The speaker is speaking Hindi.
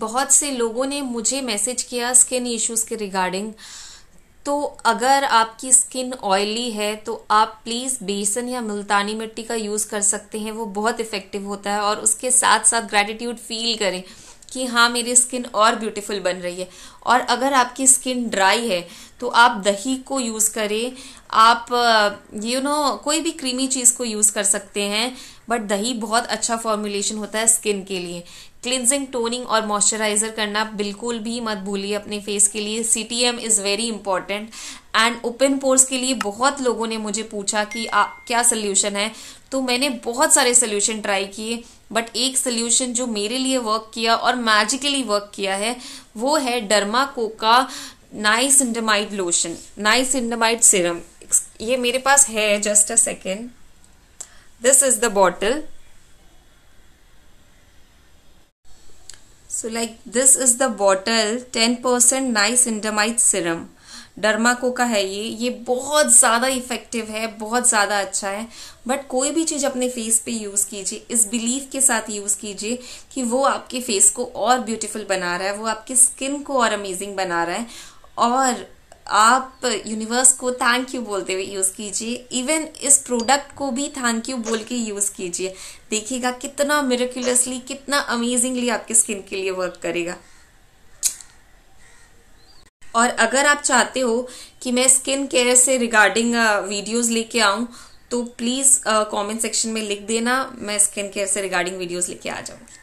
बहुत से लोगों ने मुझे मैसेज किया स्किन इश्यूज़ के रिगार्डिंग तो अगर आपकी स्किन ऑयली है तो आप प्लीज़ बेसन या मुल्तानी मिट्टी का यूज़ कर सकते हैं, वो बहुत इफ़ेक्टिव होता है। और उसके साथ साथ ग्रेटिट्यूड फील करें कि हाँ मेरी स्किन और ब्यूटीफुल बन रही है। और अगर आपकी स्किन ड्राई है तो आप दही को यूज़ करें। आप यू नो कोई भी क्रीमी चीज़ को यूज़ कर सकते हैं बट दही बहुत अच्छा फॉर्मुलेशन होता है स्किन के लिए। क्लिनजिंग टोनिंग और मॉइस्चराइजर करना बिल्कुल भी मत भूलिए अपने फेस के लिए। C T M is very important and open pores के लिए बहुत लोगों ने मुझे पूछा कि आ, क्या सोल्यूशन है? तो मैंने बहुत सारे सोल्यूशन ट्राई किए बट एक सोल्यूशन जो मेरे लिए वर्क किया और मैजिकली वर्क किया है वो है डर्मा कोका niacinamide lotion niacinamide serum ये मेरे पास है just a second this is the bottle so, like, this is the bottle 10% niacinamide serum. Derma Co का है ये ये बहुत ज़्यादा इफ़ेक्टिव है, बहुत ज़्यादा अच्छा है। बट कोई भी चीज़ अपने फेस पे यूज़ कीजिए, इस बिलीफ के साथ यूज़ कीजिए कि वो आपके फेस को और ब्यूटीफुल बना रहा है, वो आपकी स्किन को और अमेजिंग बना रहा है। और आप यूनिवर्स को थैंक यू बोलते हुए यूज़ कीजिए। इवन इस प्रोडक्ट को भी थैंक यू बोल के यूज़ कीजिए। देखिएगा कितना मेरेक्युलसली कितना अमेजिंगली आपकी स्किन के लिए वर्क करेगा। और अगर आप चाहते हो कि मैं स्किन केयर से रिगार्डिंग वीडियोस लेके आऊँ तो प्लीज़ कमेंट सेक्शन में लिख देना। मैं स्किन केयर से रिगार्डिंग वीडियोस लेके आ जाऊँगी।